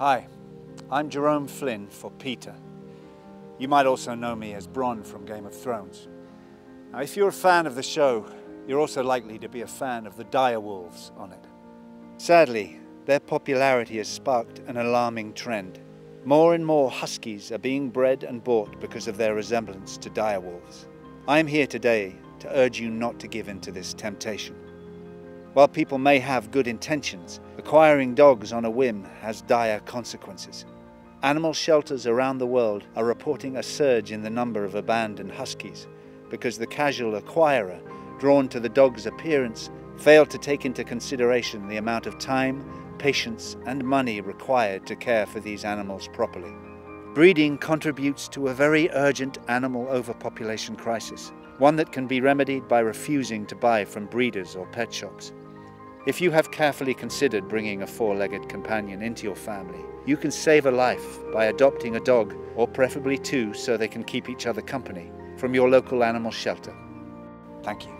Hi, I'm Jerome Flynn for PETA. You might also know me as Bronn from Game of Thrones. Now, if you're a fan of the show, you're also likely to be a fan of the dire wolves on it. Sadly, their popularity has sparked an alarming trend. More and more huskies are being bred and bought because of their resemblance to dire wolves. I am here today to urge you not to give in to this temptation. While people may have good intentions, acquiring dogs on a whim has dire consequences. Animal shelters around the world are reporting a surge in the number of abandoned huskies because the casual acquirer, drawn to the dog's appearance, failed to take into consideration the amount of time, patience, and money required to care for these animals properly. Breeding contributes to a very urgent animal overpopulation crisis, one that can be remedied by refusing to buy from breeders or pet shops. If you have carefully considered bringing a four-legged companion into your family, you can save a life by adopting a dog, or preferably two so they can keep each other company, from your local animal shelter. Thank you.